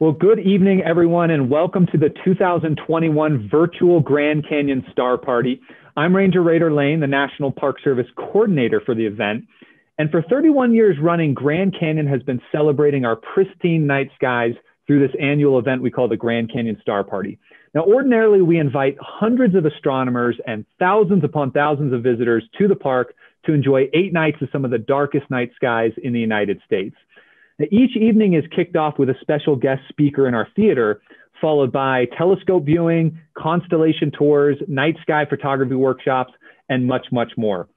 Well, good evening, everyone, and welcome to the 2021 Virtual Grand Canyon Star Party. I'm Ranger Rader Lane, the National Park Service coordinator for the event. And for 31 years running, Grand Canyon has been celebrating our pristine night skies through this annual event we call the Grand Canyon Star Party. Now, ordinarily, we invite hundreds of astronomers and thousands upon thousands of visitors to the park to enjoy eight nights of some of the darkest night skies in the United States. Each evening is kicked off with a special guest speaker in our theater, followed by telescope viewing, constellation tours, night sky photography workshops, and much, much more.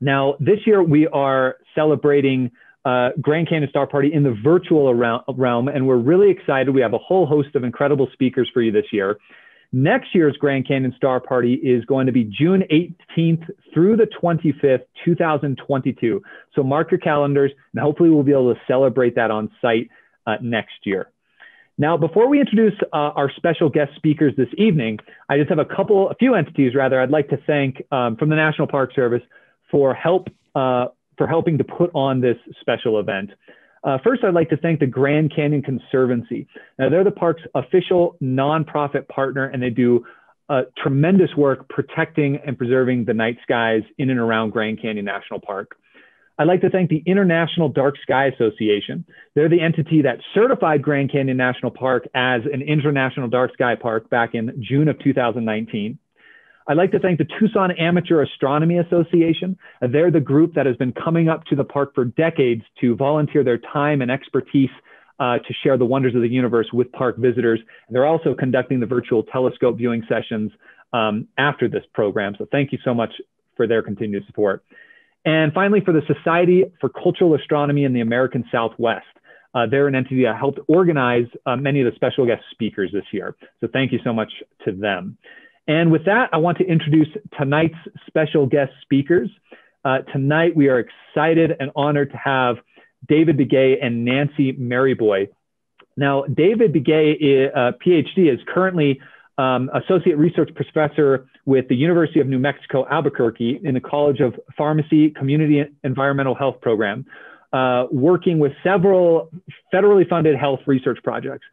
Now, this year we are celebrating uh, Grand Canyon Star Party in the virtual realm, and we're really excited. We have a whole host of incredible speakers for you this year. Next year's Grand Canyon Star Party is going to be June 18th through the 25th, 2022. So mark your calendars, and hopefully we'll be able to celebrate that on site uh, next year. Now, before we introduce uh, our special guest speakers this evening, I just have a couple, a few entities rather, I'd like to thank um, from the National Park Service for help uh, for helping to put on this special event. Uh, first, I'd like to thank the Grand Canyon Conservancy. Now, they're the park's official nonprofit partner, and they do uh, tremendous work protecting and preserving the night skies in and around Grand Canyon National Park. I'd like to thank the International Dark Sky Association. They're the entity that certified Grand Canyon National Park as an international dark sky park back in June of 2019. I'd like to thank the Tucson Amateur Astronomy Association. They're the group that has been coming up to the park for decades to volunteer their time and expertise uh, to share the wonders of the universe with park visitors. They're also conducting the virtual telescope viewing sessions um, after this program. So thank you so much for their continued support. And finally, for the Society for Cultural Astronomy in the American Southwest. Uh, they're an entity that helped organize uh, many of the special guest speakers this year. So thank you so much to them. And with that, I want to introduce tonight's special guest speakers. Uh, tonight, we are excited and honored to have David Begay and Nancy Maryboy. Now, David Begay, uh, PhD, is currently um, Associate Research Professor with the University of New Mexico, Albuquerque in the College of Pharmacy Community Environmental Health Program, uh, working with several federally funded health research projects.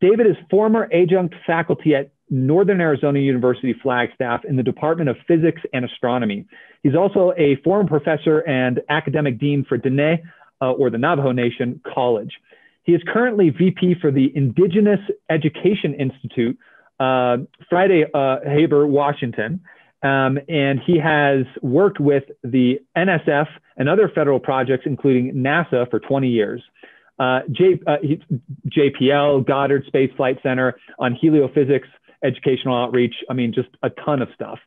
David is former adjunct faculty at Northern Arizona University Flagstaff in the Department of Physics and Astronomy. He's also a former professor and academic dean for Diné, uh, or the Navajo Nation College. He is currently VP for the Indigenous Education Institute, uh, Friday uh, Harbor, Washington. Um, and he has worked with the NSF and other federal projects, including NASA, for 20 years. Uh, J, uh, JPL, Goddard Space Flight Center on heliophysics, educational outreach. I mean, just a ton of stuff.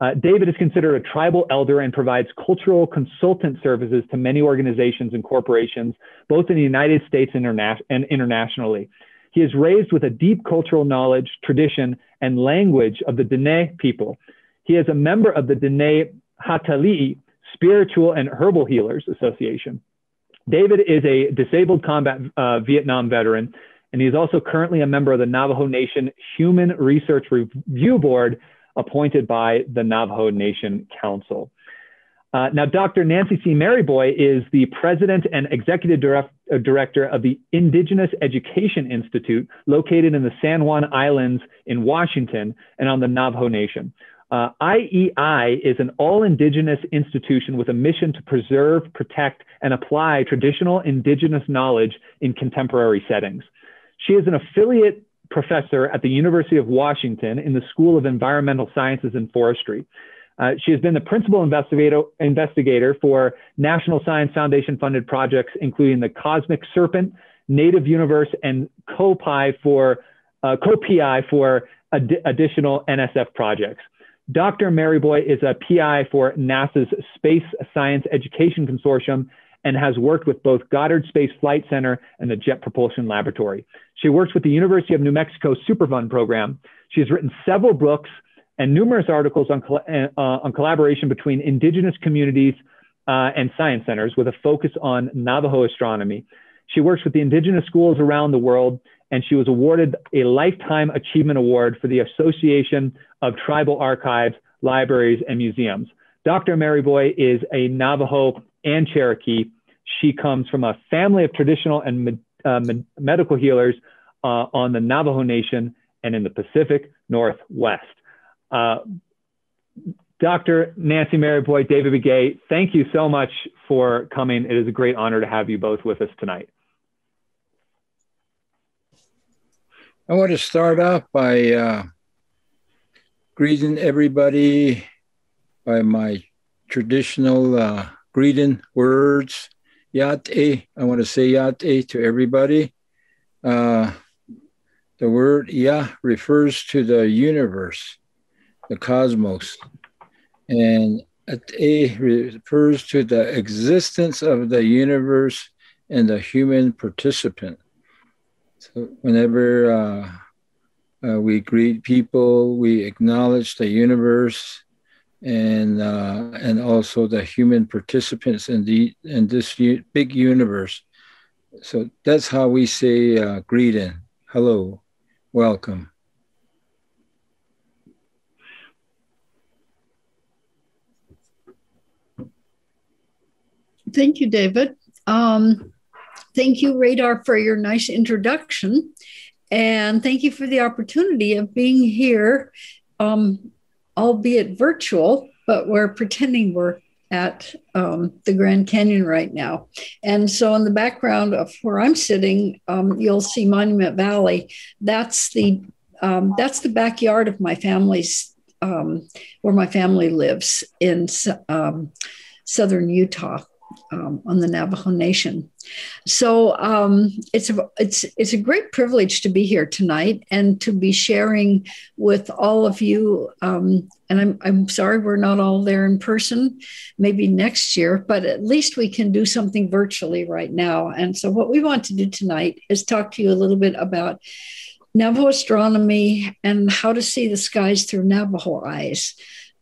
Uh, David is considered a tribal elder and provides cultural consultant services to many organizations and corporations, both in the United States and, interna- and internationally. He is raised with a deep cultural knowledge, tradition, and language of the Diné people. He is a member of the Diné Hatali'i Spiritual and Herbal Healers Association. David is a disabled combat uh, Vietnam veteran and he's also currently a member of the Navajo Nation Human Research Review Board appointed by the Navajo Nation Council. Uh, now, Dr. Nancy C. Maryboy is the president and executive uh, director of the Indigenous Education Institute, located in the San Juan Islands in Washington and on the Navajo Nation. Uh, IEI is an all indigenous institution with a mission to preserve, protect, and apply traditional indigenous knowledge in contemporary settings. She is an affiliate professor at the University of Washington in the School of Environmental Sciences and Forestry. Uh, she has been the principal investigator, investigator for National Science Foundation funded projects, including the Cosmic Serpent, Native Universe, and COPI for uh, COPI for ad- additional NSF projects. Dr. Maryboy is a PI for NASA's Space Science Education Consortium and has worked with both Goddard Space Flight Center and the Jet Propulsion Laboratory. She works with the University of New Mexico Superfund program. She has written several books and numerous articles on, uh, on collaboration between indigenous communities uh, and science centers with a focus on Navajo astronomy. She works with the indigenous schools around the world, and she was awarded a Lifetime Achievement Award for the Association of Tribal Archives, Libraries, and Museums. Dr. Maryboy is a Navajo and Cherokee. She comes from a family of traditional and uh, medical healers uh, on the Navajo Nation and in the Pacific Northwest. Uh, Dr. Nancy Maryboy, David Begay, thank you so much for coming. It is a great honor to have you both with us tonight. I want to start off by uh, greeting everybody by my traditional uh, greeting words. Yate, I want to say yate to everybody. Uh, the word ya refers to the universe, the cosmos. And A refers to the existence of the universe and the human participant. So whenever uh, uh, we greet people, we acknowledge the universe and uh, and also the human participants in the in this u- big universe. So that's how we say uh, greeting. Hello, welcome. Thank you, David. Um, thank you, Rader, for your nice introduction. And thank you for the opportunity of being here, um, albeit virtual, but we're pretending we're at um, the Grand Canyon right now. And so, in the background of where I'm sitting, um, you'll see Monument Valley. That's the um, that's the backyard of my family's um, where my family lives in um, southern Utah um, on the Navajo Nation. So um, it's a it's it's a great privilege to be here tonight and to be sharing with all of you. Um, and I'm I'm sorry we're not all there in person. Maybe next year, but at least we can do something virtually right now. And so what we want to do tonight is talk to you a little bit about. Navajo astronomy and how to see the skies through Navajo eyes.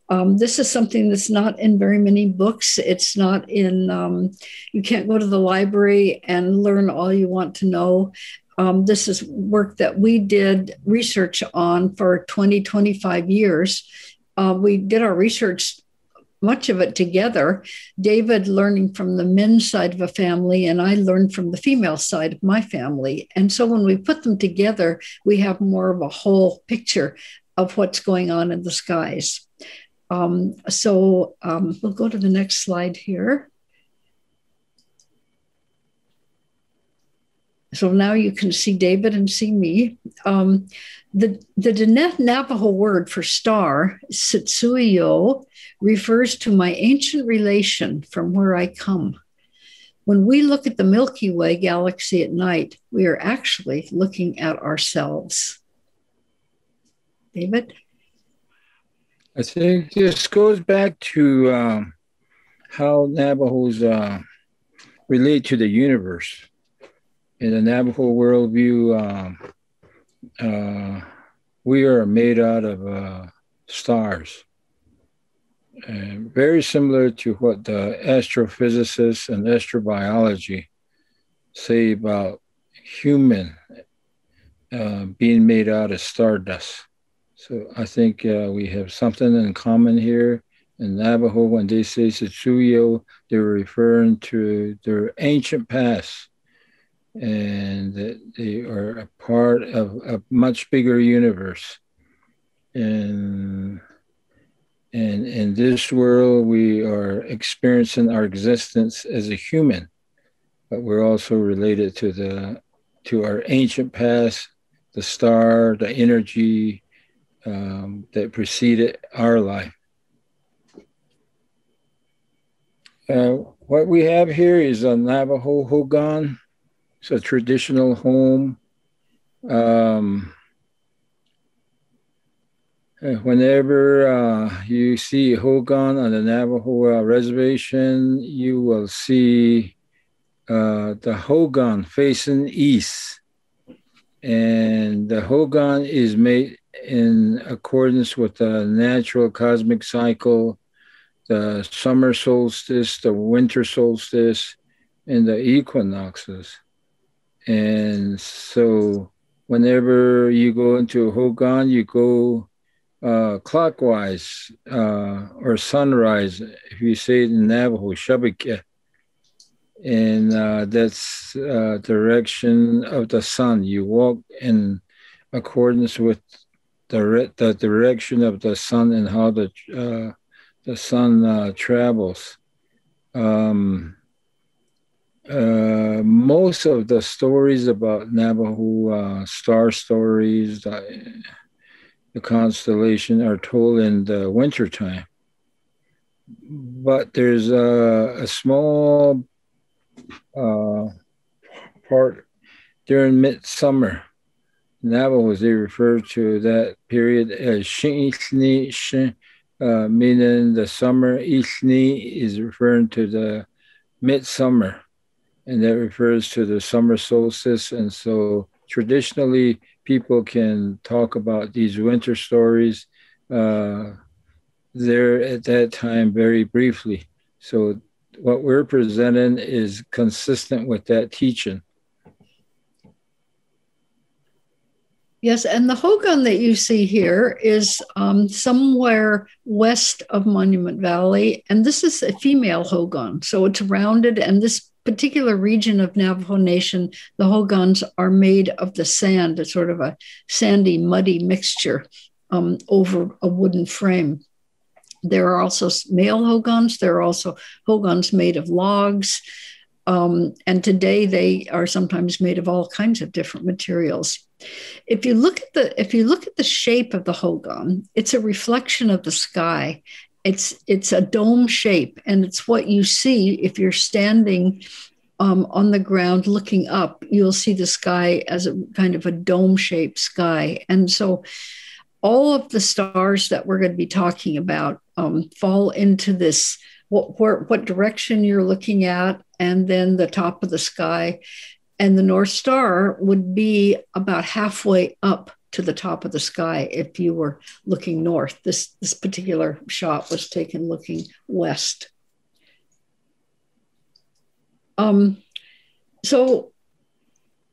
Um, this is something that's not in very many books. It's not in, um, you can't go to the library and learn all you want to know. Um, this is work that we did research on for 20, 25 years. Uh, we did our research, much of it together. David learning from the men's side of a family, and I learned from the female side of my family. And so when we put them together, we have more of a whole picture of what's going on in the skies. Um, so um, we'll go to the next slide here. So now you can see David and see me. Um, the the Diné Navajo word for star, Sitsuyo, refers to my ancient relation from where I come. When we look at the Milky Way galaxy at night, we are actually looking at ourselves. David? I think this goes back to um, how Navajos uh, relate to the universe. In the Navajo worldview, um, uh, we are made out of uh, stars. And very similar to what the astrophysicists and astrobiology say about human uh, being made out of stardust. So I think uh, we have something in common here. In Navajo, when they say Sitsuyo, they're referring to their ancient past and that they are a part of a much bigger universe. And, and in this world, we are experiencing our existence as a human, but we're also related to the to our ancient past, the star, the energy, um, that preceded our life. Uh, what we have here is a Navajo hogan. It's a traditional home. Um, uh, whenever uh, you see a hogan on the Navajo uh, reservation, you will see uh, the hogan facing east. And the hogan is made in accordance with the natural cosmic cycle, the summer solstice, the winter solstice, and the equinoxes. And so, whenever you go into a Hogan, you go uh, clockwise uh, or sunrise. If you say it in Navajo, Shabike. and uh, that's uh, direction of the sun. You walk in accordance with the, the direction of the sun and how the uh, the sun uh, travels. Um, uh, most of the stories about Navajo uh, star stories, the constellation, are told in the wintertime. But there's a, a small uh, part during midsummer. Navajos, they refer to that period as Shin'isni, uh, meaning the summer. Isni is referring to the midsummer, and that refers to the summer solstice. And so traditionally, people can talk about these winter stories uh, there at that time very briefly. So what we're presenting is consistent with that teaching. Yes, and the hogan that you see here is um, somewhere west of Monument Valley, and this is a female hogan, so it's rounded. And this particular region of Navajo Nation, the hogans are made of the sand, it's sort of a sandy, muddy mixture um, over a wooden frame. There are also male hogans. There are also hogans made of logs. Um, and today they are sometimes made of all kinds of different materials. If you look at the if you look at the shape of the hogan, it's a reflection of the sky. It's it's a dome shape, and it's what you see if you're standing um, on the ground looking up. You'll see the sky as a kind of a dome shaped sky, and so all of the stars that we're going to be talking about um, fall into this what, where, what direction you're looking at, and then the top of the sky. And the North Star would be about halfway up to the top of the sky if you were looking north. This, this particular shot was taken looking west. Um, so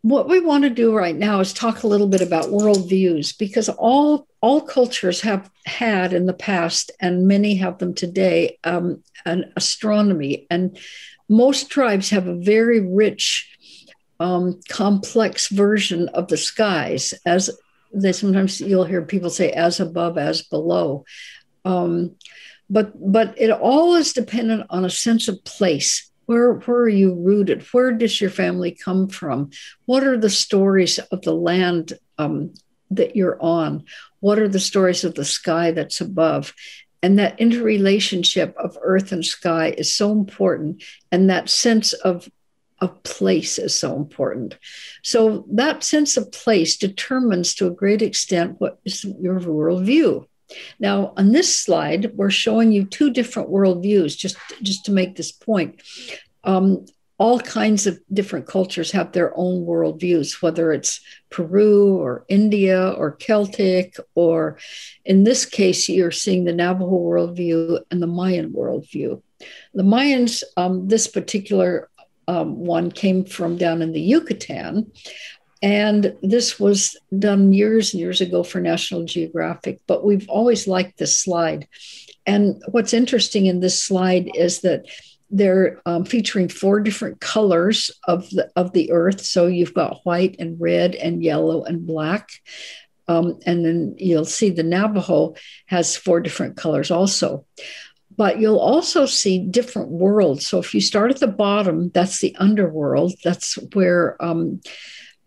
what we want to do right now is talk a little bit about worldviews because all all cultures have had in the past and many have them today um, an astronomy and most tribes have a very rich um, complex version of the skies as they sometimes you'll hear people say as above as below um, but but it all is dependent on a sense of place where, where are you rooted? Where does your family come from? What are the stories of the land um, that you're on? What are the stories of the sky that's above? And that interrelationship of earth and sky is so important. And that sense of of place is so important. So that sense of place determines to a great extent what is your worldview. Now, on this slide, we're showing you two different worldviews, just, just to make this point. Um, all kinds of different cultures have their own worldviews, whether it's Peru or India or Celtic, or in this case, you're seeing the Navajo worldview and the Mayan worldview. The Mayans, um, this particular um, one came from down in the Yucatan, and this was done years and years ago for National Geographic, but we've always liked this slide. And what's interesting in this slide is that they're um, featuring four different colors of the of the earth. So you've got white and red and yellow and black. Um, and then you'll see the Navajo has four different colors also. But you'll also see different worlds. So if you start at the bottom, that's the underworld. That's where um,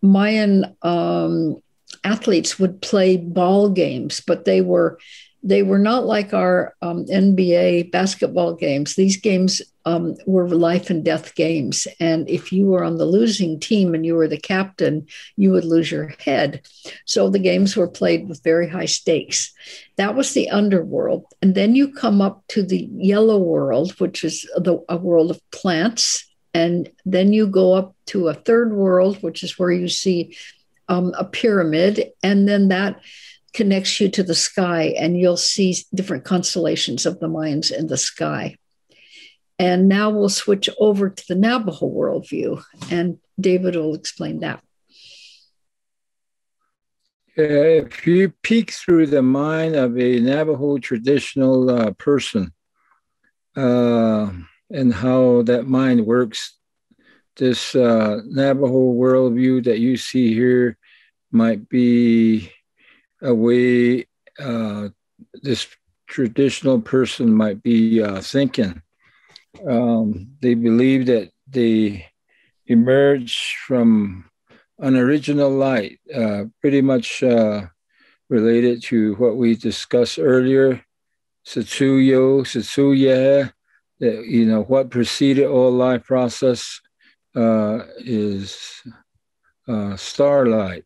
Mayan um, athletes would play ball games, but they were they were not like our um, NBA basketball games. These games um, were life and death games, and if you were on the losing team and you were the captain, you would lose your head. So the games were played with very high stakes. That was the underworld, and then you come up to the yellow world, which is the, a world of plants and then you go up to a third world, which is where you see um, a pyramid. And then that connects you to the sky, and you'll see different constellations of the Mayans in the sky. And now we'll switch over to the Navajo worldview, and David will explain that. Uh, if you peek through the mind of a Navajo traditional uh, person, uh, and how that mind works this uh, Navajo worldview that you see here might be a way uh, this traditional person might be uh, thinking. Um, they believe that they emerge from an original light, uh, pretty much uh, related to what we discussed earlier, Satsuyo, Satsuya, that, you know, what preceded all life process uh, is uh, starlight.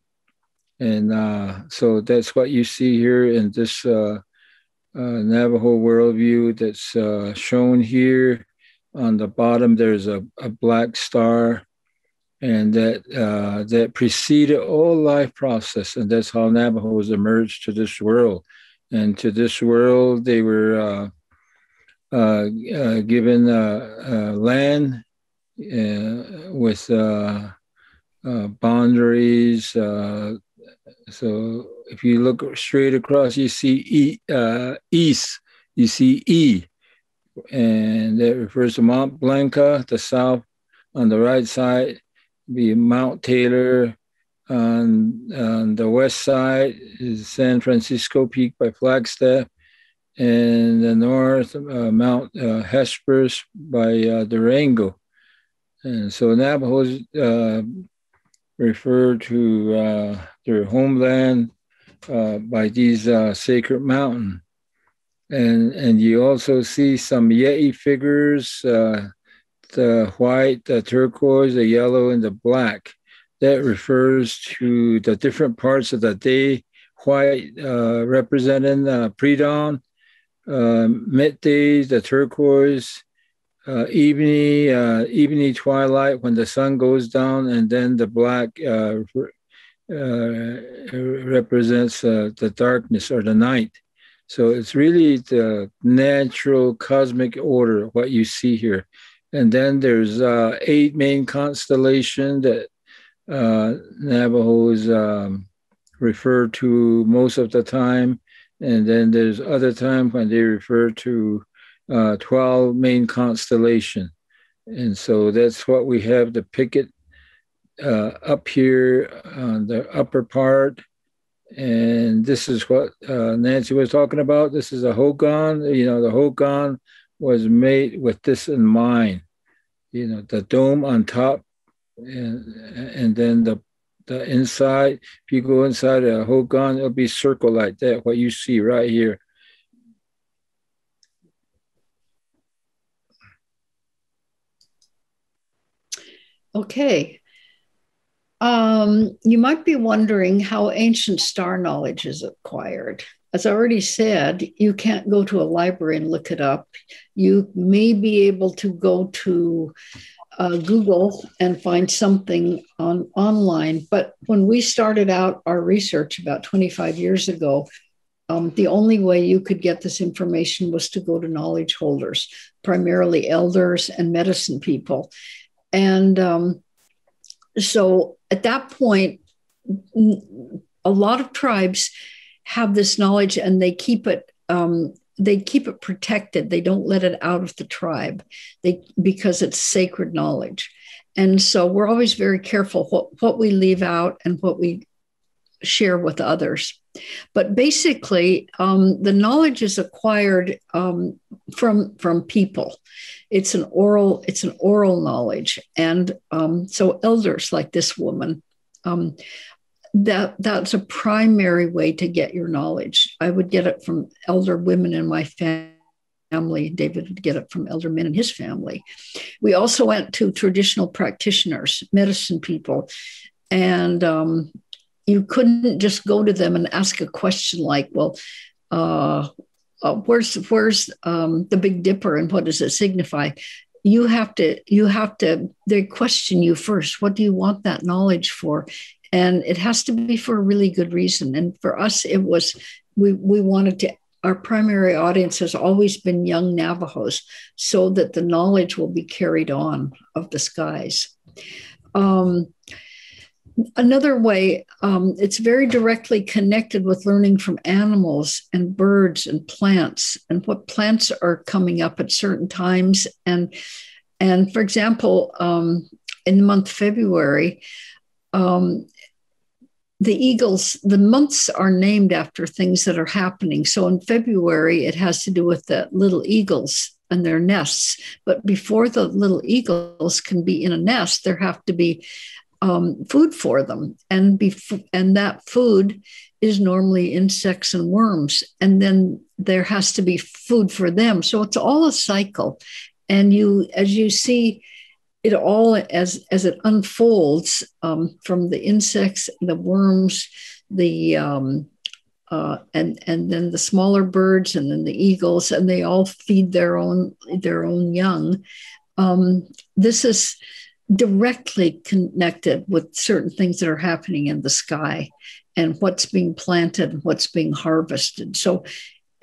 And uh, so that's what you see here in this uh, uh, Navajo worldview that's uh, shown here. On the bottom, there's a, a black star, and that uh, that preceded all life process, and that's how Navajos emerged to this world. And to this world, they were uh, uh, uh, given land with boundaries. So if you look straight across, you see e, uh, east, you see E, and that refers to Mount Blanca, the south. On the right side, be Mount Taylor. On, on the west side is San Francisco Peak by Flagstaff, and the north, uh, Mount uh, Hesperus by uh, Durango. And so Navajos uh, refer to uh, their homeland uh, by these uh, sacred mountain. And, and you also see some Yeti figures, uh, the white, the turquoise, the yellow, and the black. That refers to the different parts of the day. White uh, representing uh, pre-dawn, midday, the turquoise, uh, evening, uh, evening twilight when the sun goes down, and then the black uh, uh, represents uh, the darkness or the night. So it's really the natural cosmic order, what you see here. And then there's uh, eight main constellations that Navajos um, refer to most of the time. And then there's other time when they refer to uh, 12 main constellation. And so that's what we have depicted uh, up here on the upper part. And this is what uh, Nancy was talking about. This is a hogan. You know, the hogan was made with this in mind. You know, the dome on top, and and then the the inside. If you go inside a hogan, it'll be circle like that. What you see right here. Okay, um, you might be wondering how ancient star knowledge is acquired. As I already said, you can't go to a library and look it up. You may be able to go to uh, Google and find something on online. But when we started out our research about 25 years ago, um, the only way you could get this information was to go to knowledge holders, primarily elders and medicine people. And um, so at that point, a lot of tribes have this knowledge and they keep it um, they keep it protected. They don't let it out of the tribe. They because it's sacred knowledge. And so we're always very careful what, what we leave out and what we share with others. But basically um, the knowledge is acquired um, from from people. It's an oral it's an oral knowledge. And um, so elders like this woman um, that that's a primary way to get your knowledge. I would get it from elder women in my family. David would get it from elder men in his family. We also went to traditional practitioners medicine people. And um, you couldn't just go to them and ask a question like well uh, uh, where's where's um, the Big Dipper and what does it signify? You have to you have to they question you first. What do you want that knowledge for? And it has to be for a really good reason. And for us, it was we we wanted to. Our primary audience has always been young Navajos, so that the knowledge will be carried on of the skies. Um, Another way, um, it's very directly connected with learning from animals and birds and plants and what plants are coming up at certain times. And, and for example, um, in the month February, um, the eagles, the months are named after things that are happening. So in February, it has to do with the little eagles and their nests. But before the little eagles can be in a nest, there have to be um, food for them, and bef- and that food is normally insects and worms, and then there has to be food for them. So it's all a cycle, and you as you see it all as as it unfolds um, from the insects, the worms, the um, uh, and and then the smaller birds, and then the eagles, and they all feed their own their own young. Um, this is directly connected with certain things that are happening in the sky and what's being planted and what's being harvested. So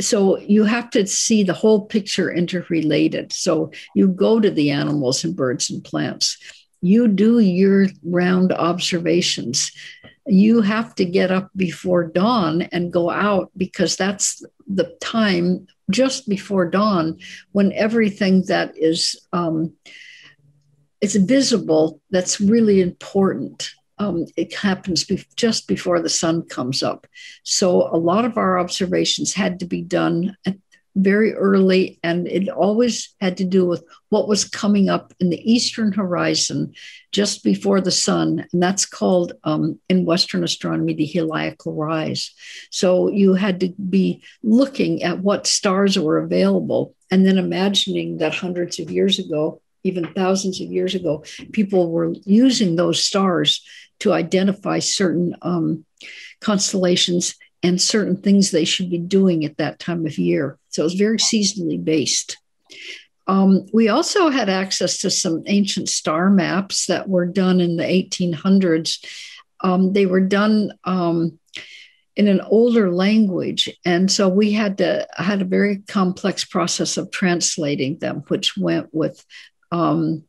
so you have to see the whole picture interrelated. So you go to the animals and birds and plants. You do year round observations. You have to get up before dawn and go out because that's the time just before dawn when everything that is um, it's visible that's really important um, it happens be- just before the sun comes up. So a lot of our observations had to be done very early, and it always had to do with what was coming up in the eastern horizon just before the sun. And that's called um, in Western astronomy the heliacal rise. So you had to be looking at what stars were available and then imagining that hundreds of years ago even thousands of years ago, people were using those stars to identify certain um, constellations and certain things they should be doing at that time of year. So it was very seasonally based. Um, we also had access to some ancient star maps that were done in the 1800s. Um, they were done um, in an older language, and so we had to had a very complex process of translating them, which went with um,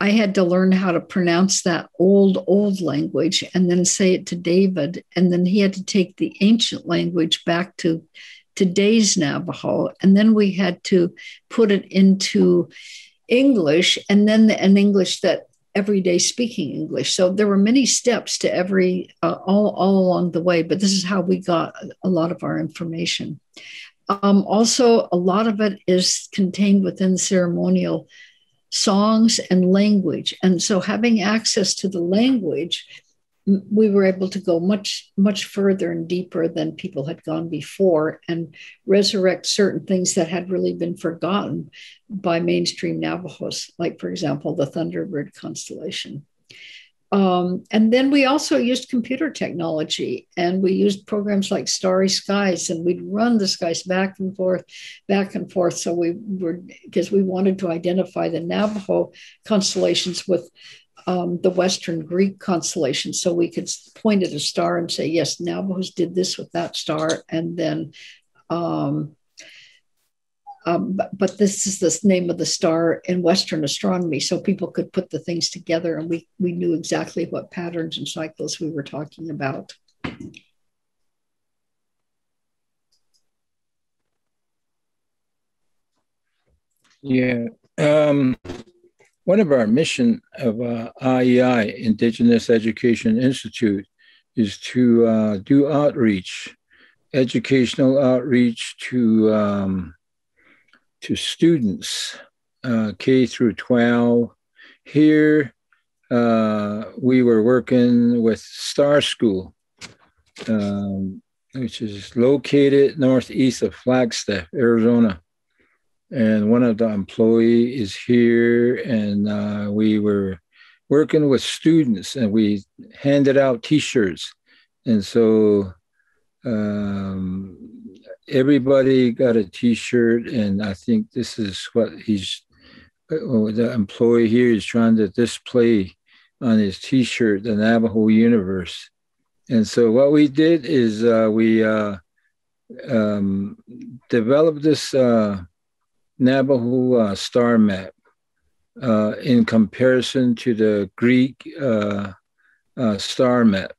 I had to learn how to pronounce that old, old language and then say it to David. And then he had to take the ancient language back to today's Navajo. And then we had to put it into English and then an English that everyday speaking English. So there were many steps to every, uh, all, all along the way, but this is how we got a lot of our information. Um, also, a lot of it is contained within ceremonial songs and language. And so having access to the language, we were able to go much, much further and deeper than people had gone before and resurrect certain things that had really been forgotten by mainstream Navajos, like, for example, the Thunderbird constellation. Um, and then we also used computer technology and we used programs like Starry Skies and we'd run the skies back and forth, back and forth. So we were, because we wanted to identify the Navajo constellations with um, the Western Greek constellation. So we could point at a star and say, yes, Navajos did this with that star. And then um, um, but, but, this is the name of the star in Western astronomy, so people could put the things together, and we we knew exactly what patterns and cycles we were talking about. Yeah, um, one of our mission of uh, IEI Indigenous Education Institute is to uh, do outreach, educational outreach to um, to students, uh, K through 12. Here, uh, we were working with Star School, um, which is located northeast of Flagstaff, Arizona. And one of the employee is here, and uh, we were working with students, and we handed out T-shirts, and so um, everybody got a T-shirt, and I think this is what he's uh, the employee here is trying to display on his T-shirt, the Navajo universe. And so what we did is uh, we uh, um, developed this uh, Navajo uh, star map uh, in comparison to the Greek star map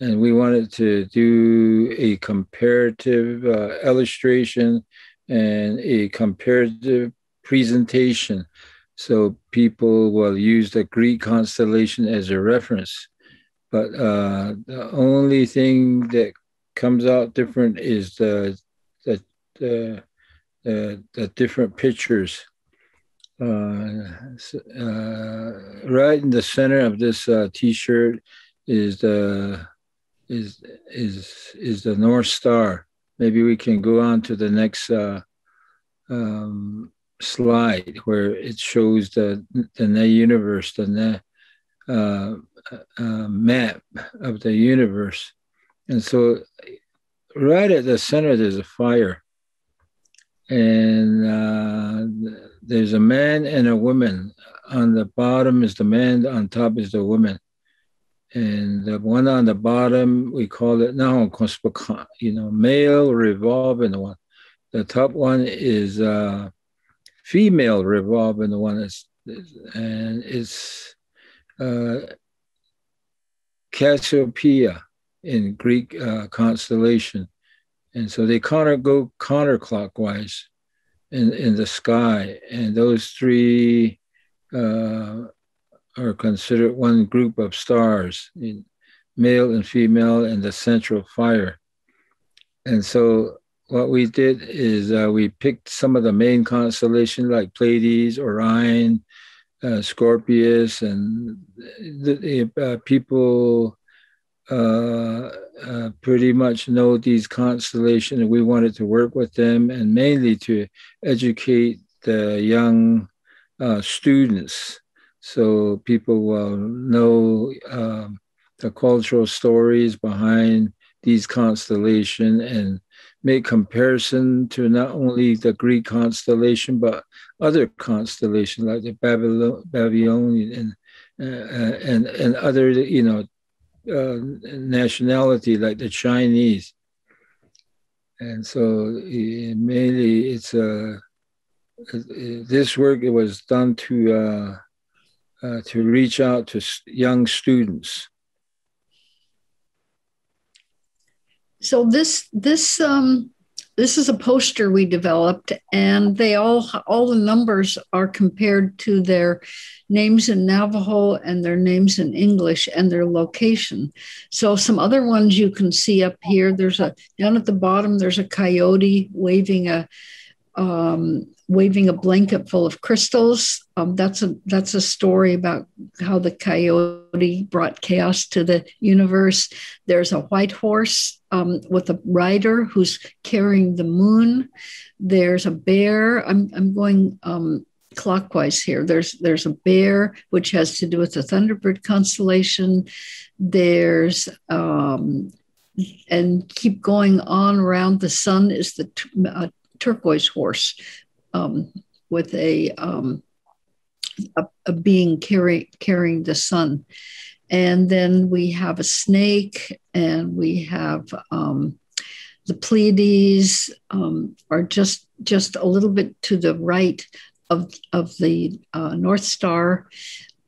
and we wanted to do a comparative uh, illustration and a comparative presentation So people will use the Greek constellation as a reference. But uh, the only thing that comes out different is the the the, the, the different pictures. Uh, uh, right in the center of this uh, T-shirt is the is is is the North Star. Maybe we can go on to the next uh, um, slide where it shows the the universe, the uh, uh, map of the universe, and so right at the center there's a fire, and uh, there's a man and a woman. On the bottom is the man, on top is the woman. And the one on the bottom, we call it now, you know, male revolving one. The top one is uh, female revolving one, is, and it's uh, Cassiopeia in Greek uh, constellation. And so they of go counterclockwise in, in the sky. And those three uh, are considered one group of stars, male and female, and the central fire. And so what we did is uh, we picked some of the main constellations like Pleiades, Orion, uh, Scorpius, and the, uh, people uh, uh, pretty much know these constellations. We wanted to work with them and mainly to educate the young uh, students so people will know um, the cultural stories behind these constellations and make comparison to not only the Greek constellation but other constellations like the Babylon, Babylonian and uh, and and other you know uh, nationality like the Chinese, and so uh, mainly it's a uh, this work it was done to uh, to reach out to young students. So this this um, this is a poster we developed, and they all all the numbers are compared to their names in Navajo and their names in English and their location. So some other ones you can see up here. There's a down at the bottom. There's a coyote waving a um, waving a blanket full of crystals. Um, that's a that's a story about how the coyote brought chaos to the universe. There's a white horse um, with a rider who's carrying the moon. There's a bear. I'm I'm going um, clockwise here. There's there's a bear which has to do with the Thunderbird constellation. There's um, and keep going on around the sun is the uh, turquoise horse um, with a, um, a, a being carry, carrying the sun. And then we have a snake, and we have um, the Pleiades um, are just just a little bit to the right of of the uh, North Star.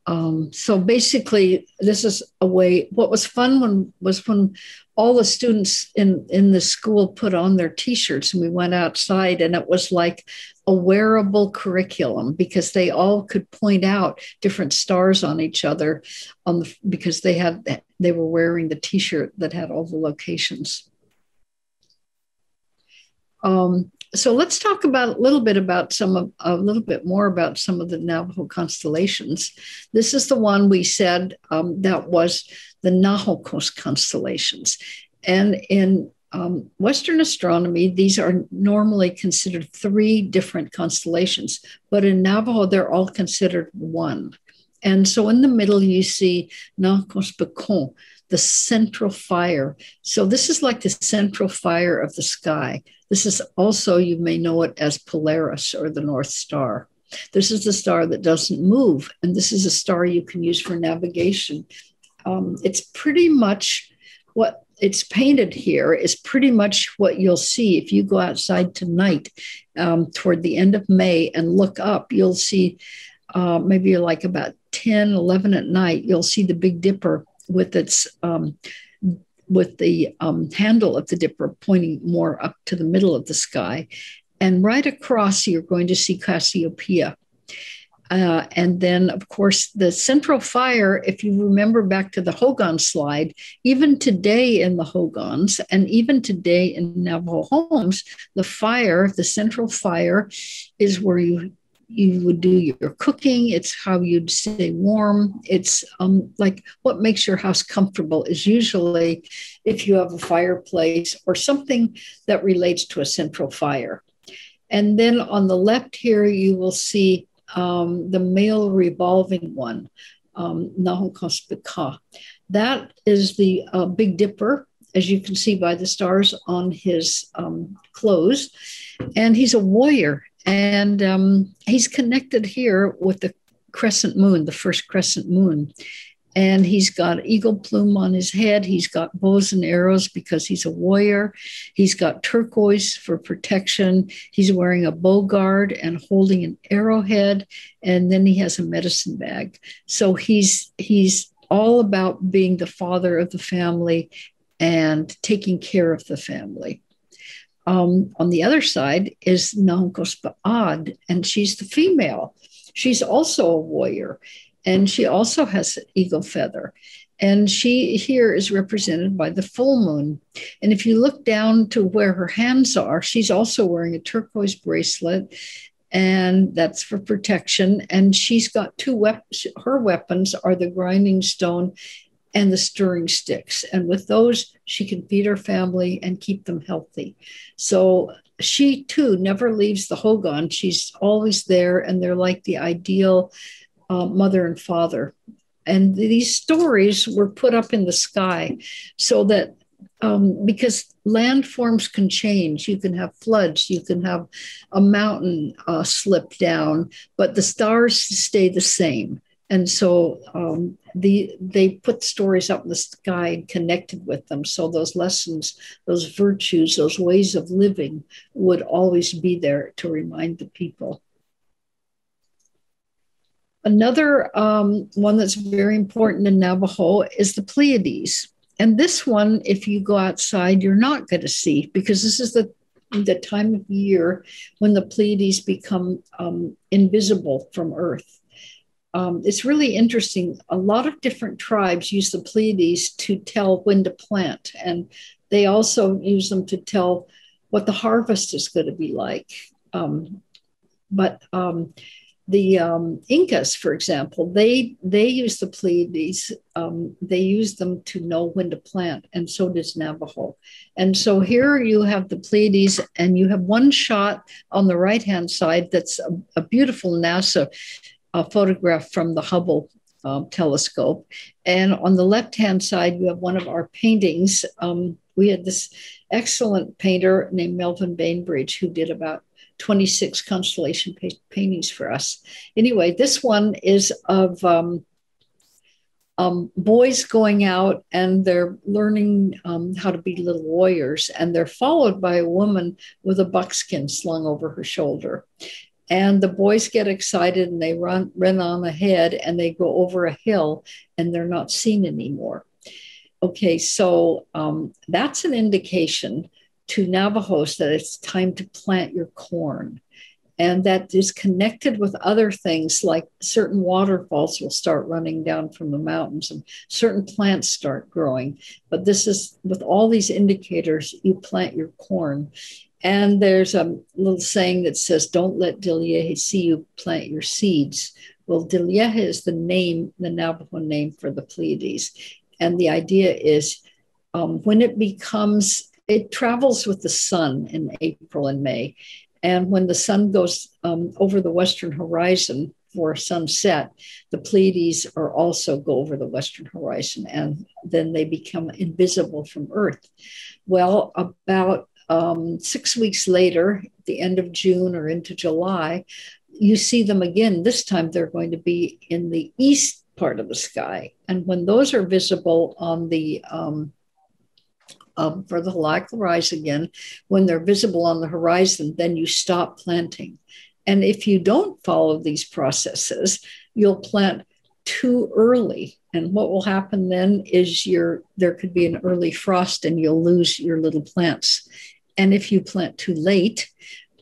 Um, so basically, this is a way. What was fun when was when all the students in in the school put on their T-shirts and we went outside, and it was like a wearable curriculum because they all could point out different stars on each other on the, because they had they were wearing the t-shirt that had all the locations. Um, so let's talk about a little bit about some of a little bit more about some of the Navajo constellations. This is the one we said um, that was the Nahokos constellations, and in um, Western astronomy, these are normally considered three different constellations, but in Navajo, they're all considered one. And so in the middle, you see Nahokos Bekon, the central fire. So this is like the central fire of the sky. This is also, you may know it as Polaris or the North Star. This is the star that doesn't move, and this is a star you can use for navigation. Um, it's pretty much what it's painted here is pretty much what you'll see if you go outside tonight um, toward the end of May and look up. You'll see uh, maybe like about 10, 11 at night, you'll see the Big Dipper with its um, with the um, handle of the dipper pointing more up to the middle of the sky. And right across, you're going to see Cassiopeia. Uh, and then, of course, the central fire, if you remember back to the Hogan slide, even today in the Hogans and even today in Navajo homes, the fire, the central fire, is where you you would do your cooking. It's how you'd stay warm. It's um, like what makes your house comfortable is usually if you have a fireplace or something that relates to a central fire. And then on the left here, you will see um, the male revolving one, um, That is the uh, Big Dipper, as you can see by the stars on his um, clothes. And he's a warrior and um, he's connected here with the crescent moon, the first crescent moon. And he's got eagle plume on his head. He's got bows and arrows because he's a warrior. He's got turquoise for protection. He's wearing a bow guard and holding an arrowhead. And then he has a medicine bag. So he's he's all about being the father of the family and taking care of the family. Um, on the other side is Nahunkos Ba'ad, and she's the female. She's also a warrior, and she also has an eagle feather. And she here is represented by the full moon. And if you look down to where her hands are, she's also wearing a turquoise bracelet, and that's for protection. And she's got two weapons. Her weapons are the grinding stone and the stirring sticks. And with those, she can feed her family and keep them healthy. So she too never leaves the Hogan. She's always there, and they're like the ideal uh, mother and father. And these stories were put up in the sky so that um, because landforms can change. You can have floods, you can have a mountain uh, slip down, but the stars stay the same. And so um, the they put stories up in the sky and connected with them. So those lessons, those virtues, those ways of living would always be there to remind the people. Another um, one that's very important in Navajo is the Pleiades. And this one, if you go outside, you're not going to see because this is the the time of year when the Pleiades become um, invisible from Earth um, it's really interesting. A lot of different tribes use the Pleiades to tell when to plant, and they also use them to tell what the harvest is going to be like. Um, but um, the um, Incas, for example, they they use the Pleiades. Um, they use them to know when to plant, and so does Navajo. And so here you have the Pleiades, and you have one shot on the right hand side that's a, a beautiful NASA a photograph from the Hubble um, telescope. And on the left hand side, you have one of our paintings. Um, we had this excellent painter named Melvin Bainbridge who did about 26 constellation pa- paintings for us. Anyway, this one is of um, um, boys going out and they're learning um, how to be little warriors, and they're followed by a woman with a buckskin slung over her shoulder and the boys get excited and they run run on ahead and they go over a hill and they're not seen anymore. Okay so um, that's an indication to navajos that it's time to plant your corn and that is connected with other things like certain waterfalls will start running down from the mountains and certain plants start growing. But this is with all these indicators you plant your corn and there's a little saying that says, Don't let Dilyehe see you plant your seeds. Well, Dilyehe is the name, the Navajo name for the Pleiades. And the idea is um, when it becomes, it travels with the sun in April and May. And when the sun goes um, over the western horizon for sunset, the Pleiades are also go over the western horizon and then they become invisible from Earth. Well, about um, six weeks later, the end of June or into July, you see them again. This time they're going to be in the east part of the sky. And when those are visible on the um, um, for the rise again, when they're visible on the horizon, then you stop planting. And if you don't follow these processes, you'll plant too early. And what will happen then is your there could be an early frost and you'll lose your little plants. And if you plant too late,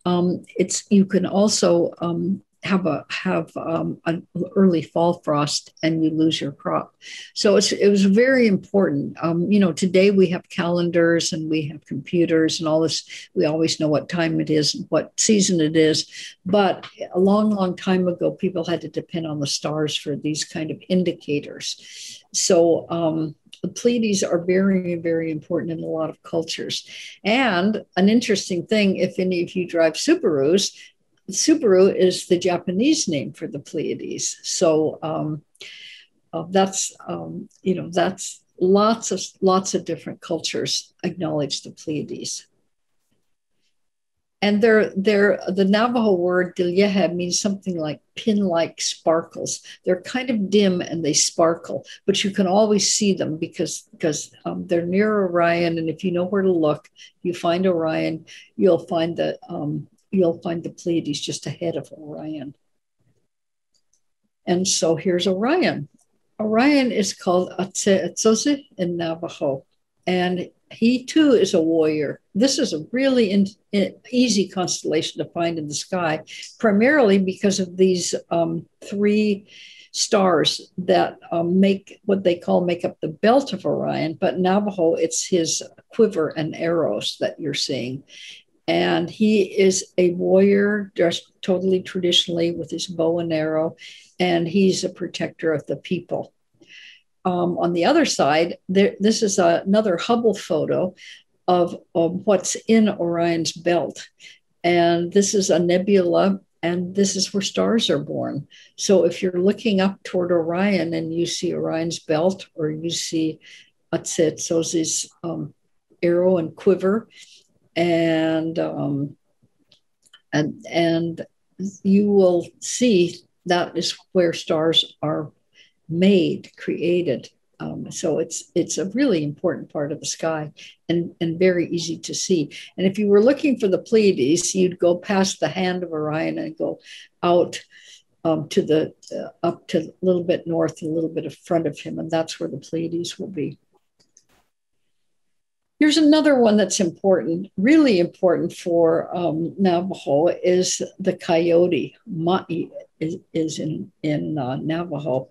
um, it's you can also um, have a have um, an early fall frost and you lose your crop. So it's it was very important. Um, you know, today we have calendars and we have computers and all this. We always know what time it is, what season it is. But a long, long time ago, people had to depend on the stars for these kind of indicators. So um, the Pleiades are very, very important in a lot of cultures. And an interesting thing, if any of you drive Subarus, Subaru is the Japanese name for the Pleiades. So um, uh, that's um, you know that's lots of lots of different cultures acknowledge the Pleiades. And they're, they're, the Navajo word Dilyehe means something like pin like sparkles. They're kind of dim and they sparkle, but you can always see them because, because um, they're near Orion. And if you know where to look, you find Orion, you'll find the, um, you'll find the Pleiades just ahead of Orion. And so here's Orion. Orion is called Atse in Navajo. And he too is a warrior. This is a really in, in, easy constellation to find in the sky, primarily because of these um, three stars that um, make what they call make up the belt of Orion. But Navajo, it's his quiver and arrows that you're seeing. And he is a warrior dressed totally traditionally with his bow and arrow, and he's a protector of the people um, on the other side, there, this is a, another Hubble photo of, of what's in Orion's belt. And this is a nebula, and this is where stars are born. So if you're looking up toward Orion and you see Orion's belt or you see Atsetsozi's um, arrow and quiver, and um, and and you will see that is where stars are made, created. Um, so it's it's a really important part of the sky and, and very easy to see. And if you were looking for the Pleiades, you'd go past the hand of Orion and go out um, to the uh, up to a little bit north, a little bit in front of him, and that's where the Pleiades will be. Here's another one that's important, really important for um, Navajo is the coyote. Ma'i is, is in, in uh, Navajo.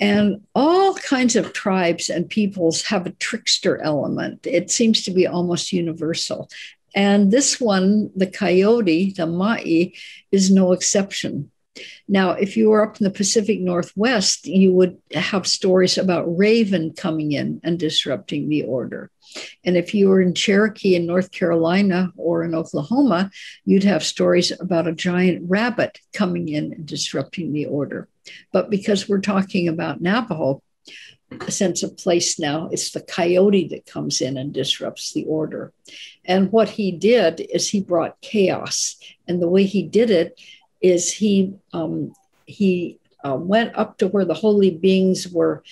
And all kinds of tribes and peoples have a trickster element. It seems to be almost universal. And this one, the coyote, the Ma'i, is no exception. Now, if you were up in the Pacific Northwest, you would have stories about raven coming in and disrupting the order. And if you were in Cherokee in North Carolina or in Oklahoma, you'd have stories about a giant rabbit coming in and disrupting the order. But because we're talking about Navajo, a sense of place now, it's the coyote that comes in and disrupts the order. And what he did is he brought chaos. And the way he did it is he um, he uh, went up to where the holy beings were